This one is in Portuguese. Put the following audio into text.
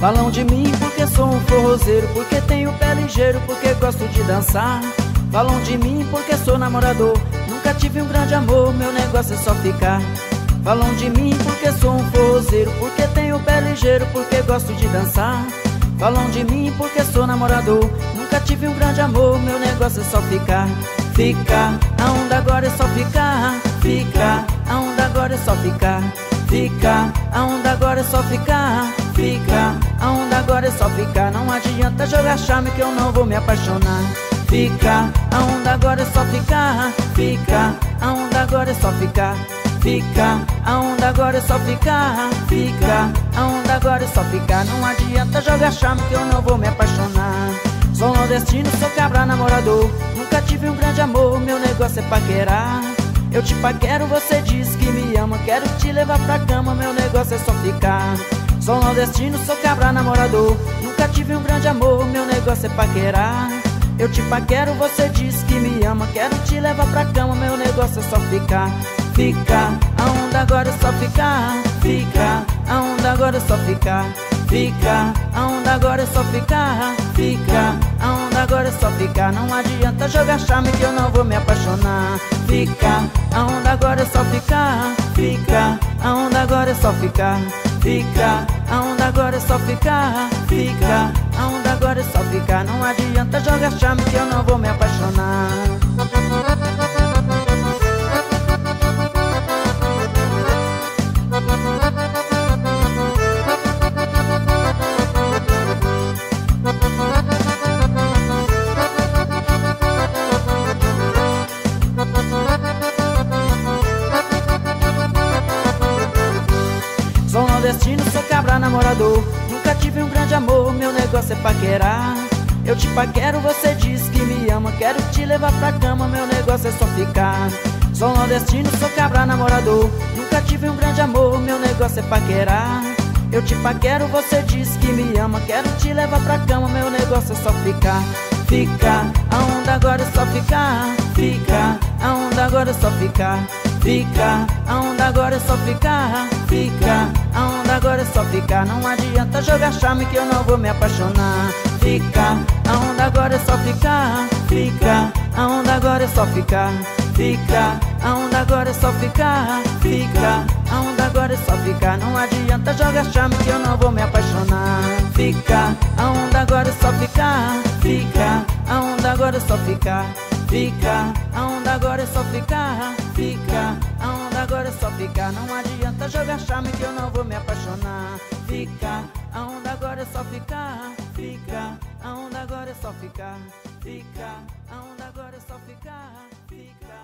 Falam de mim porque sou um forrozeiro, porque tenho pé ligeiro, porque gosto de dançar. Falam de mim porque sou namorador, nunca tive um grande amor, meu negócio é só ficar. Falam de mim porque sou um forrozeiro, porque tenho pé ligeiro, porque gosto de dançar. Falam de mim porque sou namorador, nunca tive um grande amor, meu negócio é só ficar. Ficar, a onda agora é só ficar. Ficar, a onda agora é só ficar. Ficar, a onda agora é só ficar. Ficar, a onda agora é só ficar. Não adianta jogar charme que eu não vou me apaixonar. Fica, a onda agora é só ficar. Fica, a onda agora é só ficar. Fica, a onda agora é só ficar. Fica, a onda agora é só ficar. Não adianta jogar charme que eu não vou me apaixonar. Sou nordestino, sou cabra namorador. Nunca tive um grande amor, meu negócio é paquerar. Eu te paquero, você diz que me ama. Quero te levar pra cama, meu negócio é só ficar. Sou nordestino, sou cabra namorador Nunca tive um grande amor, meu negócio é paquerar Eu te paquero, você diz que me ama. Quero te levar pra cama, meu negócio é só ficar. Fica, a onda agora é só ficar. Fica, a onda agora é só ficar. Fica, a onda agora é só ficar. Fica, a onda agora é só ficar. Não adianta jogar charme que eu não vou me apaixonar. Fica, a onda agora é só ficar. Fica, a onda agora é só ficar. Fica, a onda agora é só ficar. Fica, a onda agora é só ficar. Não adianta jogar charme que eu não vou me apaixonar. Sou nordestino, sou cabra namorador. Nunca tive um grande amor, meu negócio é paquerar Eu te paquero, você diz que me ama. Quero te levar pra cama, meu negócio é só ficar. Sou nordestino, sou cabra namorador. Nunca tive um grande amor, meu negócio é paquerar. Eu te paquero, você diz que me ama. Quero te levar pra cama, meu negócio é só ficar. Fica, a onda agora é só ficar. Fica, a onda agora é só ficar. Fica, a onda agora é só ficar. Fica, a onda agora é só ficar. Não adianta jogar charme que eu não vou me apaixonar Fica, a onda agora é só ficar Fica, a onda agora é só ficar Fica, a onda agora é só ficar Fica, a onda agora é só ficar Não adianta jogar charme que eu não vou me apaixonar. Fica, a onda agora é só ficar Fica, a onda agora é só ficar Fica, a onda agora é só ficar Fica, a onda agora é só ficar Não adianta jogar charme que eu não vou me apaixonar. Fica, a onda agora é só ficar Fica, a onda agora é só ficar Fica, a onda agora é só ficar Fica